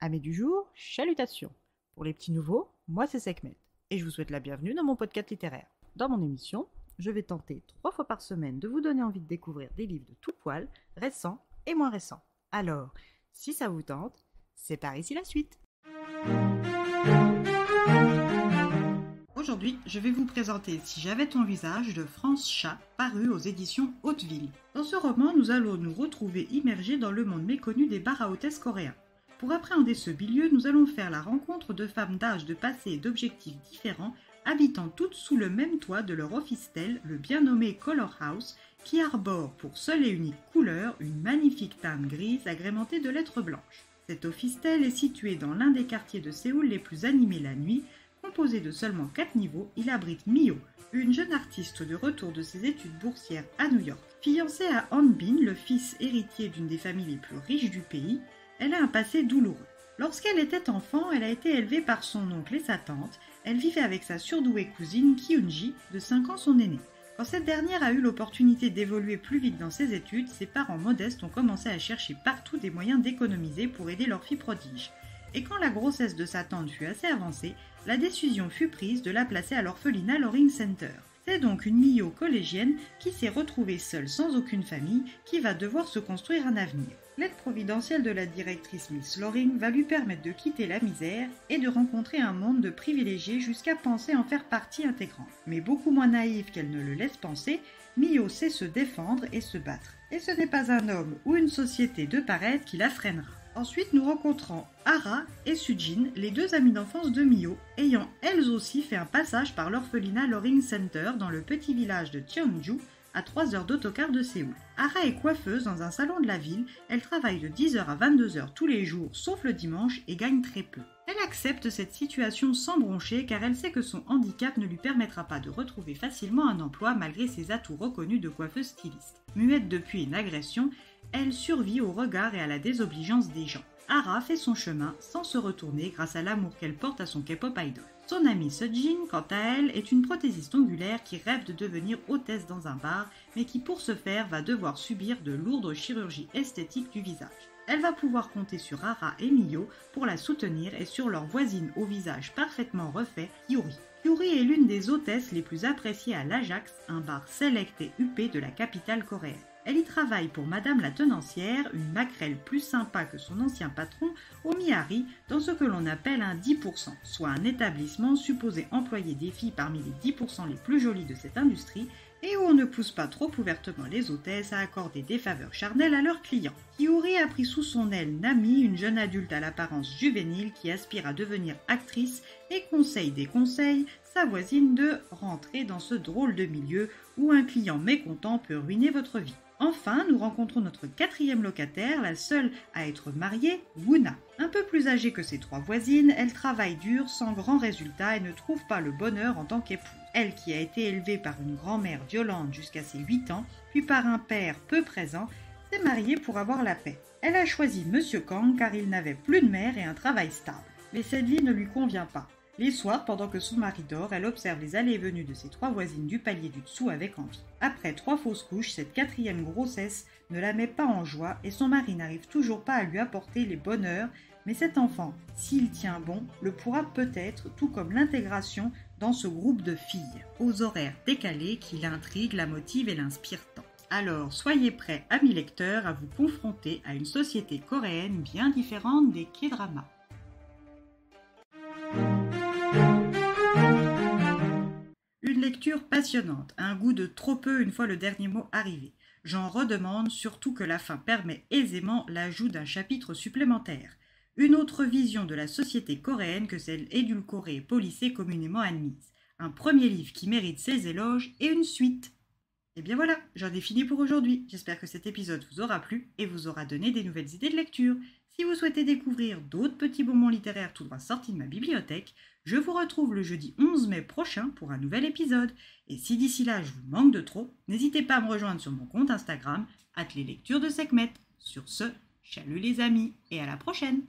Amis du jour, chalutations. Pour les petits nouveaux, moi c'est Sekhmet et je vous souhaite la bienvenue dans mon podcast littéraire. Dans mon émission, je vais tenter trois fois par semaine de vous donner envie de découvrir des livres de tout poil, récents et moins récents. Alors, si ça vous tente, c'est par ici la suite. Aujourd'hui, je vais vous présenter Si j'avais ton visage de France Chat, paru aux éditions Hauteville. Dans ce roman, nous allons nous retrouver immergés dans le monde méconnu des bars à coréens. Pour appréhender ce milieu, nous allons faire la rencontre de femmes d'âge, de passé et d'objectifs différents, habitant toutes sous le même toit de leur office-tel, le bien nommé Color House, qui arbore pour seule et unique couleur une magnifique teinte grise agrémentée de lettres blanches. Cet office-tel est situé dans l'un des quartiers de Séoul les plus animés la nuit. Composé de seulement 4 niveaux, il abrite Mio, une jeune artiste de retour de ses études boursières à New York. Fiancée à Han Bin, le fils héritier d'une des familles les plus riches du pays, elle a un passé douloureux. Lorsqu'elle était enfant, elle a été élevée par son oncle et sa tante. Elle vivait avec sa surdouée cousine Kyunji, de 5 ans son aînée. Quand cette dernière a eu l'opportunité d'évoluer plus vite dans ses études, ses parents modestes ont commencé à chercher partout des moyens d'économiser pour aider leur fille prodige. Et quand la grossesse de sa tante fut assez avancée, la décision fut prise de la placer à l'orphelinat Loring Center. C'est donc une Mio collégienne qui s'est retrouvée seule sans aucune famille qui va devoir se construire un avenir. L'aide providentielle de la directrice Miss Loring va lui permettre de quitter la misère et de rencontrer un monde de privilégiés jusqu'à penser en faire partie intégrante. Mais beaucoup moins naïve qu'elle ne le laisse penser, Mio sait se défendre et se battre. Et ce n'est pas un homme ou une société de paraître qui la freinera. Ensuite, nous rencontrons Ara et Sujin, les deux amies d'enfance de Mio, ayant elles aussi fait un passage par l'orphelinat Loring Center dans le petit village de Cheongju, à 3 heures d'autocar de Séoul. Ara est coiffeuse dans un salon de la ville, elle travaille de 10h à 22h tous les jours sauf le dimanche et gagne très peu. Elle accepte cette situation sans broncher car elle sait que son handicap ne lui permettra pas de retrouver facilement un emploi malgré ses atouts reconnus de coiffeuse styliste. Muette depuis une agression, elle survit au regard et à la désobligeance des gens. Ara fait son chemin sans se retourner grâce à l'amour qu'elle porte à son K-pop idol. Son amie Sejin, quant à elle, est une prothésiste ongulaire qui rêve de devenir hôtesse dans un bar, mais qui pour ce faire va devoir subir de lourdes chirurgies esthétiques du visage. Elle va pouvoir compter sur Ara et Mio pour la soutenir et sur leur voisine au visage parfaitement refait, Yuri. Yuri est l'une des hôtesses les plus appréciées à l'Ajax, un bar select et huppé de la capitale coréenne. Elle y travaille pour Madame la Tenancière, une maquerelle plus sympa que son ancien patron, au Mihari, dans ce que l'on appelle un 10%, soit un établissement supposé employer des filles parmi les 10% les plus jolies de cette industrie et où on ne pousse pas trop ouvertement les hôtesses à accorder des faveurs charnelles à leurs clients. Kiori a pris sous son aile Nami, une jeune adulte à l'apparence juvénile qui aspire à devenir actrice et conseille des conseils sa voisine de rentrer dans ce drôle de milieu où un client mécontent peut ruiner votre vie. Enfin, nous rencontrons notre quatrième locataire, la seule à être mariée, Wuna. Un peu plus âgée que ses trois voisines, elle travaille dur sans grand résultat et ne trouve pas le bonheur en tant qu'épouse. Elle qui a été élevée par une grand-mère violente jusqu'à ses 8 ans, puis par un père peu présent, s'est mariée pour avoir la paix. Elle a choisi Monsieur Kang car il n'avait plus de mère et un travail stable. Mais cette vie ne lui convient pas. Les soirs, pendant que son mari dort, elle observe les allées et venues de ses trois voisines du palier du dessous avec envie. Après trois fausses couches, cette quatrième grossesse ne la met pas en joie et son mari n'arrive toujours pas à lui apporter les bonheurs, mais cet enfant, s'il tient bon, le pourra peut-être, tout comme l'intégration dans ce groupe de filles, aux horaires décalés qui l'intriguent, la motivent et l'inspirent tant. Alors soyez prêts, amis lecteurs, à vous confronter à une société coréenne bien différente des K-dramas. Passionnante, un goût de trop peu une fois le dernier mot arrivé. J'en redemande surtout que la fin permet aisément l'ajout d'un chapitre supplémentaire. Une autre vision de la société coréenne que celle édulcorée et polissée communément admise. Un premier livre qui mérite ses éloges et une suite. Et bien voilà, j'en ai fini pour aujourd'hui. J'espère que cet épisode vous aura plu et vous aura donné des nouvelles idées de lecture. Si vous souhaitez découvrir d'autres petits bonbons littéraires tout droit sortis de ma bibliothèque, je vous retrouve le jeudi 11 mai prochain pour un nouvel épisode. Et si d'ici là je vous manque de trop, n'hésitez pas à me rejoindre sur mon compte Instagram, les lectures de Sekhmet. Sur ce, chalut les amis et à la prochaine!